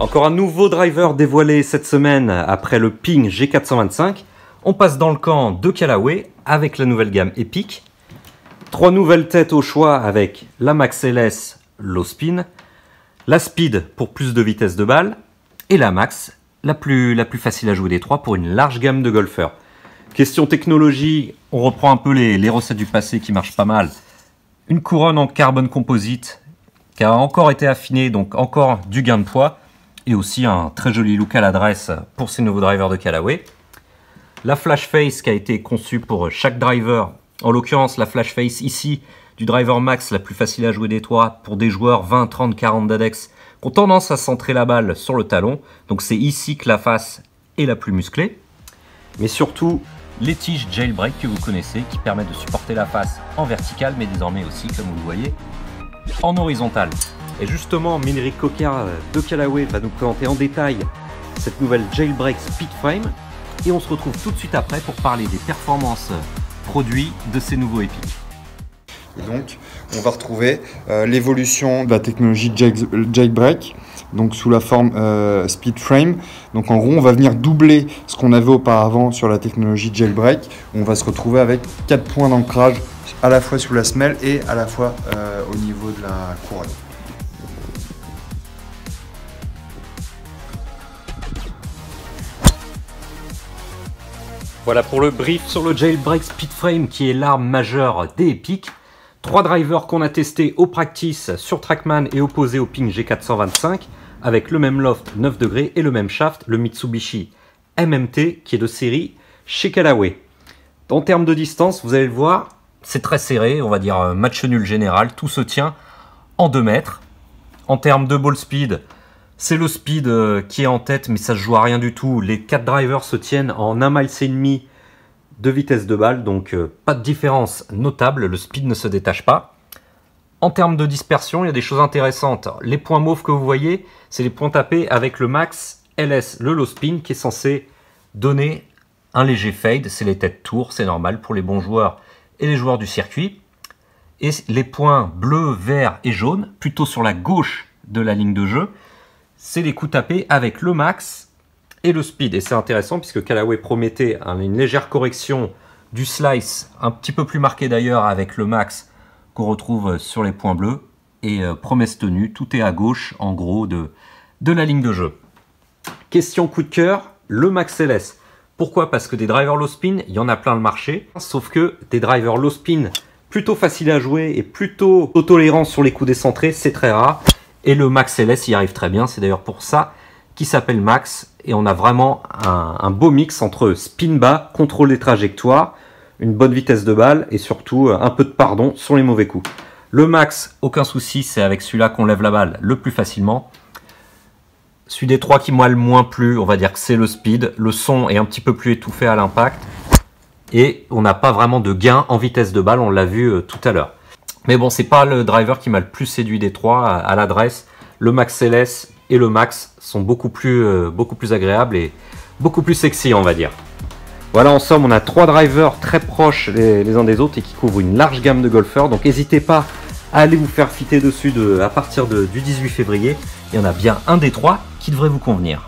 Encore un nouveau driver dévoilé cette semaine après le Ping G425. On passe dans le camp de Callaway avec la nouvelle gamme Epic. Trois nouvelles têtes au choix avec la Max LS Low Spin, la Speed pour plus de vitesse de balle et la Max, la plus, facile à jouer des trois pour une large gamme de golfeurs. Question technologie, on reprend un peu les, les recettes du passé qui marchent pas mal. Une couronne en carbone composite qui a encore été affinée, donc encore du gain de poids et aussi un très joli look à l'adresse pour ces nouveaux drivers de Callaway. La flash face qui a été conçue pour chaque driver, en l'occurrence la flash face ici du driver max la plus facile à jouer des trois pour des joueurs 20, 30, 40 d'ADEX qui ont tendance à centrer la balle sur le talon. Donc c'est ici que la face est la plus musclée. Mais surtout les tiges jailbreak que vous connaissez qui permettent de supporter la face en verticale mais désormais aussi comme vous le voyez en horizontal. Et justement, Mineric Coquard de Callaway va nous présenter en détail cette nouvelle Jailbreak Speedframe. Et on se retrouve tout de suite après pour parler des performances produits de ces nouveaux Epic. Et donc, on va retrouver euh, l'évolution de la technologie Jailbreak, donc sous la forme euh, Speedframe. Donc en gros, on va venir doubler ce qu'on avait auparavant sur la technologie Jailbreak. On va se retrouver avec quatre points d'ancrage à la fois sous la semelle et à la fois euh, au niveau de la couronne. Voilà pour le brief sur le Jailbreak Speedframe qui est l'arme majeure des Epic. Trois drivers qu'on a testés au practice sur Trackman et opposés au Ping G425 avec le même loft 9 degrés et le même shaft, le Mitsubishi MMT qui est de série chez Callaway. En termes de distance, vous allez le voir, c'est très serré, on va dire match nul général, tout se tient en 2 mètres. En termes de ball speed, c'est le speed euh, qui est en tête, mais ça se joue à rien du tout. Les 4 drivers se tiennent en 1 miles demi de vitesse de balle, donc euh, pas de différence notable, le speed ne se détache pas. En termes de dispersion, il y a des choses intéressantes. Les points mauves que vous voyez, c'est les points tapés avec le max LS, le low spin, qui est censé donner un léger fade. C'est les têtes tour, c'est normal pour les bons joueurs et les joueurs du circuit. Et les points bleus, verts et jaunes, plutôt sur la gauche de la ligne de jeu, c'est les coups tapés avec le max et le speed. Et c'est intéressant puisque Callaway promettait une légère correction du slice, un petit peu plus marqué d'ailleurs avec le max qu'on retrouve sur les points bleus. Et euh, promesse tenue, tout est à gauche en gros de, de la ligne de jeu. Question coup de cœur, le max LS. Pourquoi? Parce que des drivers low spin, il y en a plein le marché. Sauf que des drivers low spin plutôt faciles à jouer et plutôt tolérants sur les coups décentrés, c'est très rare. Et le Max LS y arrive très bien. C'est d'ailleurs pour ça qu'il s'appelle Max. Et on a vraiment un, beau mix entre spin bas, contrôle des trajectoires, une bonne vitesse de balle et surtout euh, un peu de pardon sur les mauvais coups. Le Max, aucun souci, c'est avec celui-là qu'on lève la balle le plus facilement. Celui des trois qui m'a le moins plu, on va dire que c'est le speed. Le son est un petit peu plus étouffé à l'impact. Et on n'a pas vraiment de gain en vitesse de balle, on l'a vu euh, tout à l'heure. Mais bon, c'est pas le driver qui m'a le plus séduit des trois à, l'adresse. Le Max LS et le Max sont beaucoup plus, euh, beaucoup plus agréables et beaucoup plus sexy, on va dire. Voilà, en somme, on a trois drivers très proches les, uns des autres et qui couvrent une large gamme de golfeurs. Donc n'hésitez pas à aller vous faire fitter dessus de, à partir du 18 février. Il y en a bien un des trois qui devrait vous convenir.